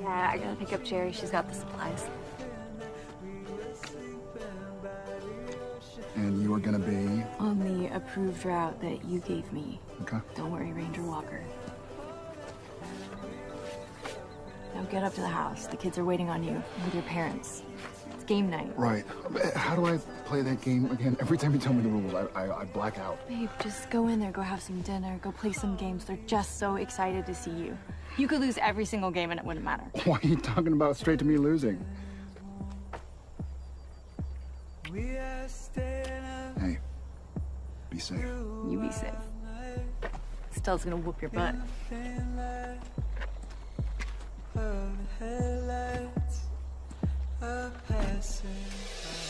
Yeah, I gotta pick up Jerry. She's got the supplies. And you are gonna be On the approved route that you gave me. okay. Don't worry, Ranger Walker. Now get up to the house. The kids are waiting on you with your parents. It's game night. Right. How do I play that game again? Every time you tell me the rules, I, I, I black out. Babe, just go in there, go have some dinner, go play some games. They're just so excited to see you. You could lose every single game and it wouldn't matter. Why are you talking about straight to me losing? Hey, be safe. You be safe. Stell's gonna whoop your butt. passing by.